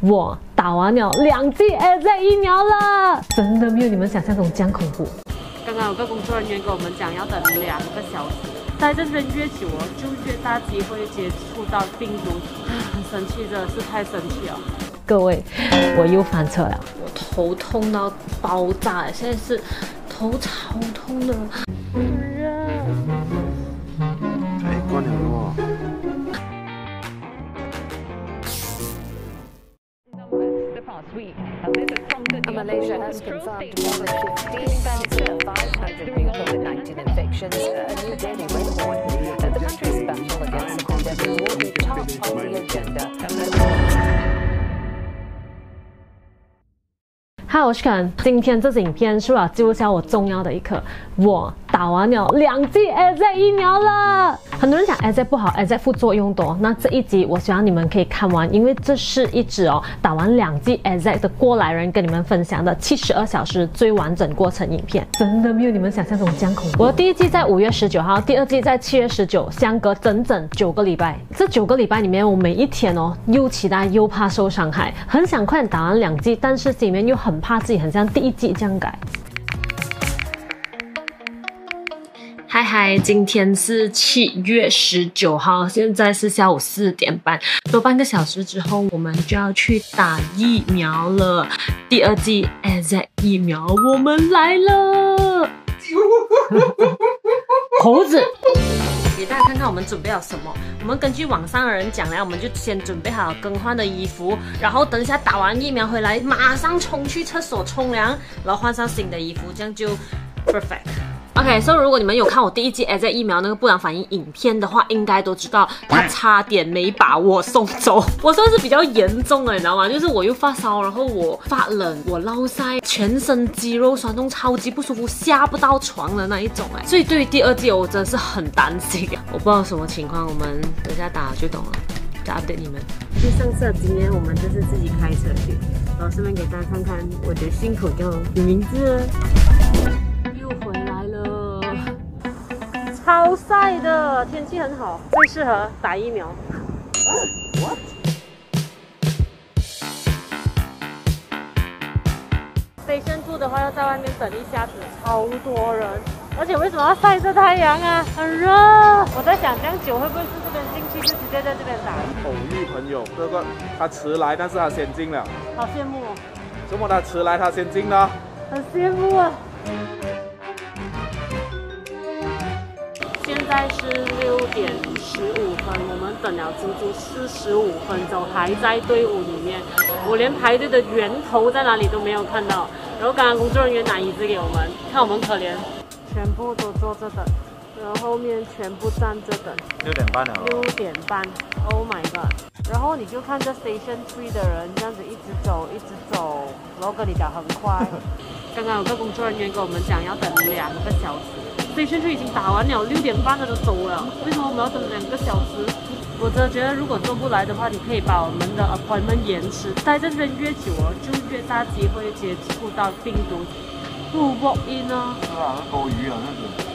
我打完了两剂 A Z 疫苗了，真的没有你们想象中这样恐怖。刚刚有个工作人员跟我们讲要等两个小时，待在这边越久哦，就越大机会接触到病毒，很 生气，真的是太生气了。各位，我又翻车了，我头痛到爆炸，现在是头超痛的。哎，Malaysia has confirmed more than 15,500 new COVID-19 infections, a new daily record. The country's battle against the pandemic will be top of the agenda. Hi，我是肯。今天这支影片是为了记录下我重要的一刻。我。打完了两剂 A Z 疫苗了，很多人讲 A Z 不好，A Z 副作用多。那这一集我希望你们可以看完，因为这是一支哦打完两剂 A Z 的过来人跟你们分享的七十二小时最完整过程影片，真的没有你们想象中这样恐怖。我的第一季在五月十九号，第二季在七月十九，相隔整整九个礼拜。这九个礼拜里面，我每一天哦又期待又怕受伤害，很想快点打完两剂，但是心里面又很怕自己很像第一季这样改。嗨嗨，今天是七月十九号，现在是下午四点半，多半个小时之后我们就要去打疫苗了。第二季 A Z 疫苗，我们来了。猴子，给大家看看我们准备了什么。我们根据网上的人讲来，我们就先准备好更换的衣服，然后等一下打完疫苗回来，马上冲去厕所冲凉，然后换上新的衣服，这样就 perfect。OK，所以如果你们有看我第一季 AZ 疫苗那个不良反应影片的话，应该都知道他差点没把我送走。我算是比较严重的，你知道吗？就是我又发烧，然后我发冷，我落腮，全身肌肉酸痛，超级不舒服，下不到床的那一种哎。所以对于第二季，我真的是很担心啊。我不知道什么情况，我们等下打就懂了，再 update 你们。就上次今天我们就是自己开车去，然后顺便给大家看看我的新口罩，有名字。超晒的，天气很好，最适合打疫苗。Station Two 的话要在外面等一下子，超多人，而且为什么要晒着太阳啊？很热。我在想，这样久会不会是这边进去就直接在这边打？偶遇朋友，这个他迟来，但是他先进了，好羡慕哦。怎么他迟来他先进呢？很羡慕啊。在是六点十五分，我们等了足足四十五分钟，还在队伍里面。我连排队的源头在哪里都没有看到。然后刚刚工作人员拿椅子给我们，看我们可怜，全部都坐着等，然后后面全部站着等。六点半了。六点半，Oh my god！然后你就看这 Station Three 的人这样子一直走，一直走，然后跟你讲很快。刚刚有个工作人员跟我们讲要等两个小时。飞圈就已经打完了，六点半他都走了。为什么我们要等两个小时？我真的觉得，如果做不来的话，你可以把我们的 appointment 延迟。待在这边越久哦，就越大机会接触到病毒。不 walk in 呢？是啊，多余啊，那是。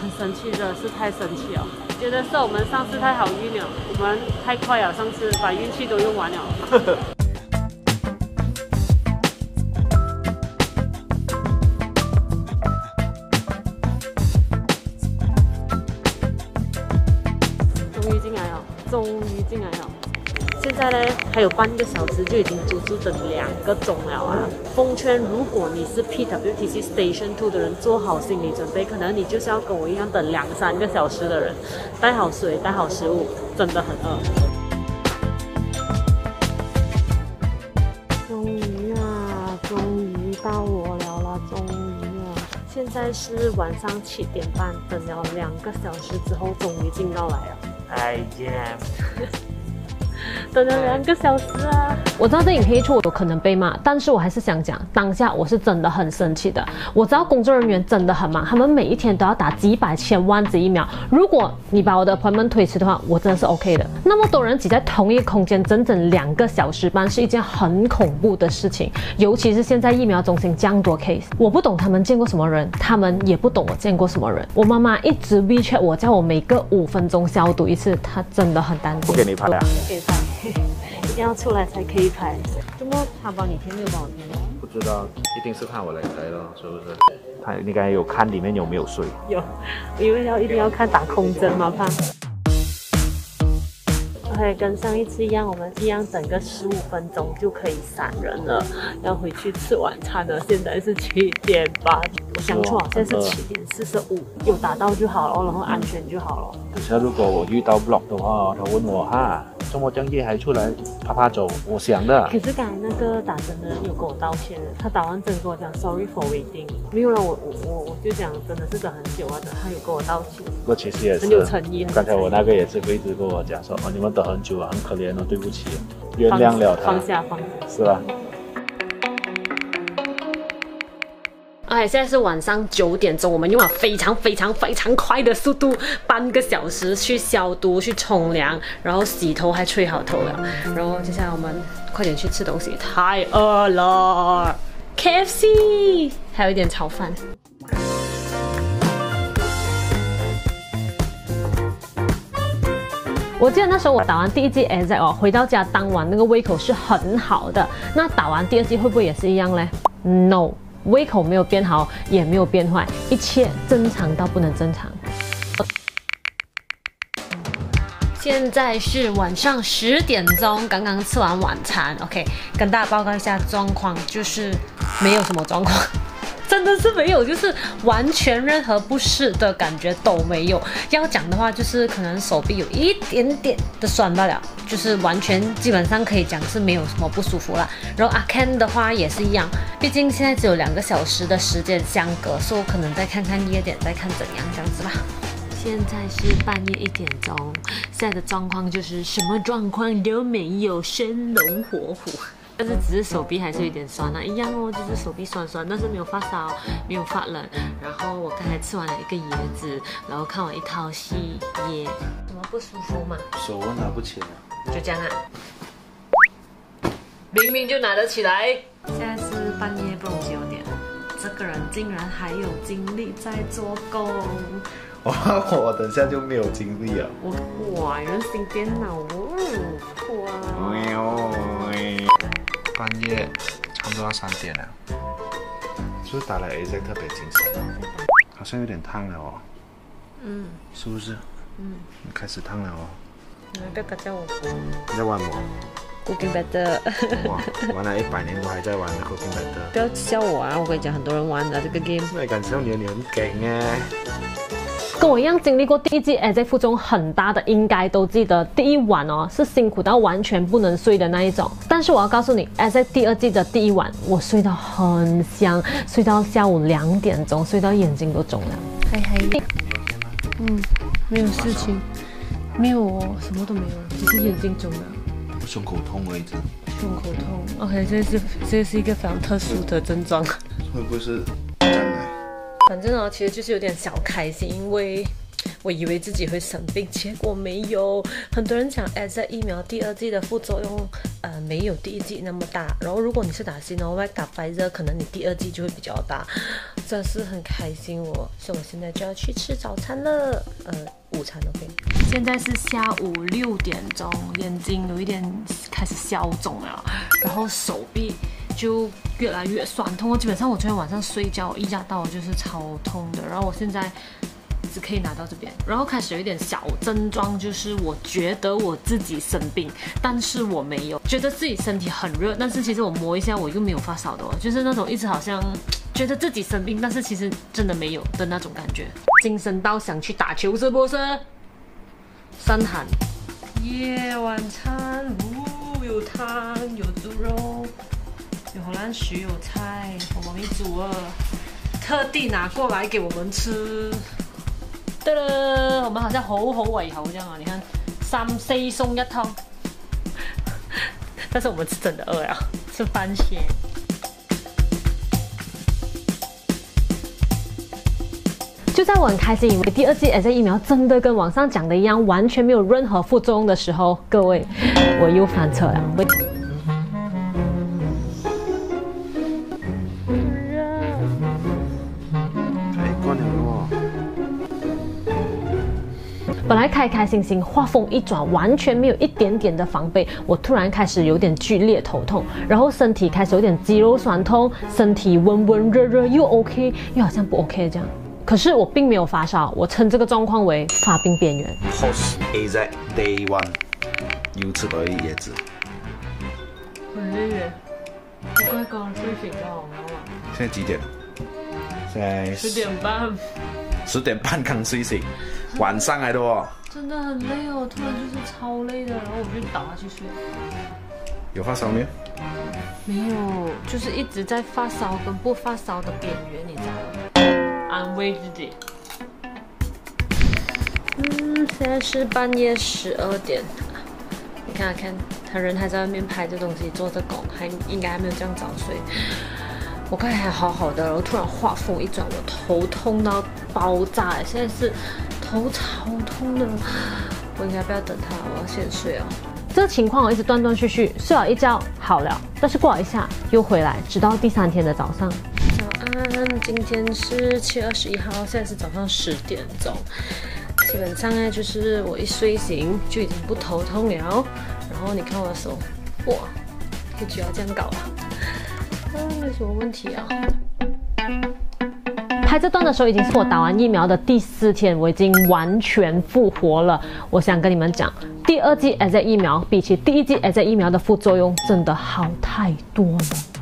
很生气，真的是太生气了。觉得是我们上次太好运了，我们太快了，上次把运气都用完了。在呢还有半个小时就已经足足等两个钟了啊！奉劝，如果你是 PWTC Station Two 的人，做好心理准备，可能你就是要跟我一样等两三个小时的人，带好水，带好食物，真的很饿。终于啊，终于到我了啦，终于啊！现在是晚上七点半，等了两个小时之后，终于进到来了。I am. 等了两个小时啊！我知道这影片一出我有可能被骂，但是我还是想讲，当下我是真的很生气的。我知道工作人员真的很忙，他们每一天都要打几百千万只疫苗。如果你把我的朋友们推迟的话，我真的是 OK 的。那么多人挤在同一个空间整整两个小时班，是一件很恐怖的事情。尤其是现在疫苗中心这样多 case，我不懂他们见过什么人，他们也不懂我见过什么人。我妈妈一直 WeChat 我，叫我每隔五分钟消毒一次，她真的很担心。不给你拍啊！给他。定要出来才可以拍。怎么他帮你填没有帮我填？不知道，一定是看我来拍了，是不是？他应该有看里面有没有水。有，因为要一定要看打空针嘛，怕。OK，跟上一次一样，我们一样等个十五分钟就可以散人了，要回去吃晚餐了。现在是七点八，我想错了，现在是七点四十五，有打到就好了，然后安全就好了。等下如果我遇到 block 的话，他问我哈，周末这样夜还出来啪啪走，我想的。可是刚才那个打针的人有跟我道歉，他打完针跟我讲 sorry for waiting，没有了，我我我我就讲真的是等很久啊，他有跟我道歉。不过其实也是很有诚意刚才我那个也是会一直跟我讲说，哦，你们等很久啊，很可怜哦，对不起，原谅了他放，下放下。是吧？OK，现在是晚上九点钟，我们用了非常非常非常快的速度，半个小时去消毒、去冲凉，然后洗头还吹好头了。然后接下来我们快点去吃东西，太饿了。KFC，还有一点炒饭。我记得那时候我打完第一剂 a z 哦，回到家当晚那个胃口是很好的。那打完第二剂会不会也是一样呢？No，胃口没有变好，也没有变坏，一切正常到不能正常。现在是晚上十点钟，刚刚吃完晚餐。OK，跟大家报告一下状况，就是没有什么状况。真的是没有，就是完全任何不适的感觉都没有。要讲的话，就是可能手臂有一点点的酸罢了，就是完全基本上可以讲是没有什么不舒服啦。然后阿 Ken 的话也是一样，毕竟现在只有两个小时的时间相隔，所以我可能再看看夜点，再看怎样这样子吧。现在是半夜一点钟，现在的状况就是什么状况都没有，生龙活虎。但是只是手臂还是有点酸啊，一样哦，就是手臂酸酸，但是没有发烧，没有发冷。然后我刚才吃完了一个椰子，然后看完一套戏也什么不舒服嘛，手我拿不起来。就这样啊。明明就拿得起来。现在是半夜不九点，这个人竟然还有精力在做工。哇，我等下就没有精力了。我哇，有人新电脑哦，哇！半夜差不多要三点了，是不是打了 A Z 特别精神？好像有点烫了哦。嗯，是不是？嗯，开始烫了哦。不要搞叫我你在玩我？，Cooking Better。哇，玩了一百年都还在玩 Cooking Better。不要笑我啊！我跟你讲，很多人玩的这个 game。那你感受你你很勁啊！跟我一样经历过第一季 AZ 负重很大的，应该都记得第一晚哦是辛苦到完全不能睡的那一种。但是我要告诉你，AZ 第二季的第一晚，我睡到很香，睡到下午两点钟，睡到眼睛都肿了。嘿嘿，嗯，没有事情，没有哦，什么都没有，只是眼睛肿了。胸口痛而已，胸口痛，OK，这是这是一个非常特殊的症状。会不会是？反正呢，其实就是有点小开心，因为 我以为自己会生病，结果没有。很多人讲 a z 疫苗第二剂的副作用，呃，没有第一剂那么大。然后如果你是打 Sinovac 打发热可能你第二剂就会比较大。真是很开心我，所以我现在就要去吃早餐了，呃，午餐 OK。现在是下午六点钟，眼睛有一点开始消肿了，然后手臂就越来越酸痛。基本上我昨天晚上睡觉一压到就是超痛的，然后我现在只可以拿到这边，然后开始有一点小症状，就是我觉得我自己生病，但是我没有，觉得自己身体很热，但是其实我摸一下我又没有发烧的，就是那种一直好像觉得自己生病，但是其实真的没有的那种感觉，精神到想去打球是不是？三喊夜晚餐，呜、有汤有猪肉。有荷兰薯，有菜，我妈咪煮了，特地拿过来给我们吃。得了，我们好像好好胃口这样啊！你看，三四送一湯，但是我们是真的饿呀，吃番茄。就在我很开心，以为第二剂 S 疫苗真的跟网上讲的一样，完全没有任何副作用的时候，各位，我又翻车了。本来开开心心，话锋一转，完全没有一点点的防备，我突然开始有点剧烈头痛，然后身体开始有点肌肉酸痛，身体温温热热又 OK，又好像不 OK 这样。可是我并没有发烧，我称这个状况为发病边缘。Host AZ Day One，又吃到椰子。很累耶，我快刚睡醒了，好吗？现在几点？现在十点半，十点半刚睡醒，晚上来的哦。真的很累哦，突然就是超累的，然后我就倒下去睡。有发烧没有？没有，就是一直在发烧跟不发烧的边缘，你知道吗？安慰自己。嗯，现在是半夜十二点，你看看，他人还在外面拍着东西，做着工，还应该还没有这样早睡。我刚才还好好的，然后突然话锋一转，我头痛到爆炸，现在是头超痛的，我应该不要等他，我要先睡哦。这个情况我一直断断续续，睡了一觉好了，但是过了一下又回来，直到第三天的早上。早安，今天是七月二十一号，现在是早上十点钟。基本上呢，就是我一睡醒就已经不头痛了。然后你看我的手，哇，可以举到这样搞啊？嗯，有什么问题啊？拍这段的时候已经是我打完疫苗的第四天，我已经完全复活了。我想跟你们讲，第二剂 AZ 疫苗比起第一剂 AZ 疫苗的副作用真的好太多了。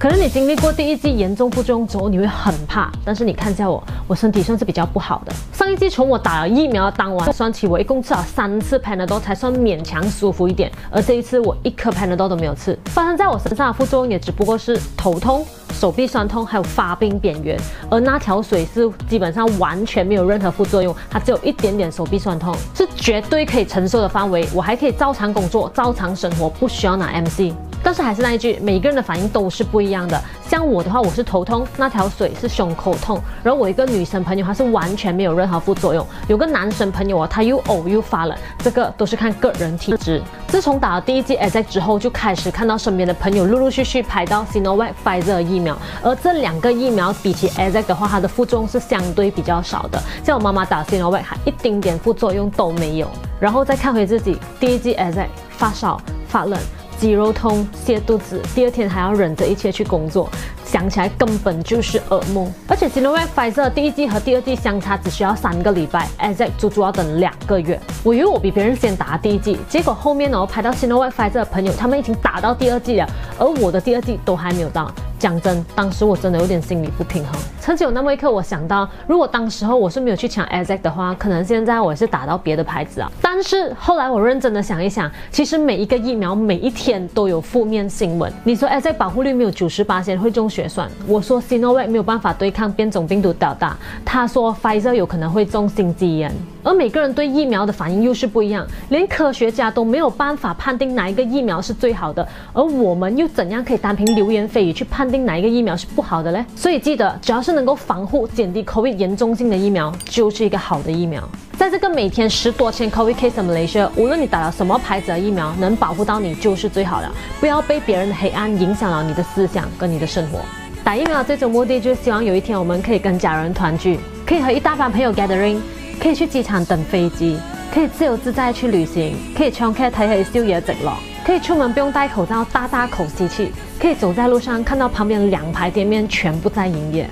可能你经历过第一剂严重副作用之后，你会很怕。但是你看一下我，我身体算是比较不好的。上一季从我打了疫苗当晚算起，我一共吃了三次 Panadol 才算勉强舒服一点。而这一次我一颗 Panadol 都没有吃，发生在我身上的副作用也只不过是头痛。手臂酸痛，还有发病边缘，而那条水是基本上完全没有任何副作用，它只有一点点手臂酸痛，是绝对可以承受的范围，我还可以照常工作、照常生活，不需要拿 MC。但是还是那一句，每个人的反应都是不一样的。像我的话，我是头痛，那条水是胸口痛，然后我一个女生朋友她是完全没有任何副作用，有个男生朋友啊，他又呕又发冷，这个都是看个人体质。自从打了第一剂 AZ 之后，就开始看到身边的朋友陆陆续续排到 Sinovac、Pfizer 疫苗，而这两个疫苗比起 AZ 的话，它的副作用是相对比较少的。像我妈妈打 Sinovac，还一丁点副作用都没有。然后再看回自己，第一剂 AZ 发烧、发冷。肌肉痛、泻肚子，第二天还要忍着一切去工作，想起来根本就是噩梦。而且 Sinovac、Pfizer 第一季和第二季相差只需要三个礼拜，AZ 足足要等两个月。我以为我比别人先打第一季，结果后面呢，我拍到 Sinovac、Pfizer 的朋友，他们已经打到第二季了，而我的第二季都还没有到。讲真，当时我真的有点心理不平衡。曾经有那么一刻，我想到，如果当时候我是没有去抢 AZ 的话，可能现在我是打到别的牌子啊。但是后来我认真的想一想，其实每一个疫苗每一天都有负面新闻。你说 AZ 保护率没有九十八，先会中血栓；我说 Sinovac 没有办法对抗变种病毒到达他说 Pfizer 有可能会中心肌炎。而每个人对疫苗的反应又是不一样，连科学家都没有办法判定哪一个疫苗是最好的，而我们又怎样可以单凭流言蜚语去判定哪一个疫苗是不好的嘞？所以记得，只要是能够防护、减低 COVID 严重性的疫苗，就是一个好的疫苗。在这个每天十多千 COVID case Malaysia，无论你打了什么牌子的疫苗，能保护到你就是最好的。不要被别人的黑暗影响了你的思想跟你的生活。打疫苗最终目的就是希望有一天我们可以跟家人团聚，可以和一大帮朋友 gathering。可以去机场等飞机，可以自由自在去旅行，可以唱 K 睇戲宵夜直落，可以出门不用戴口罩，大大口吸气，可以走在路上看到旁边两排店面全部在营业，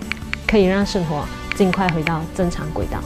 可以让生活尽快回到正常轨道。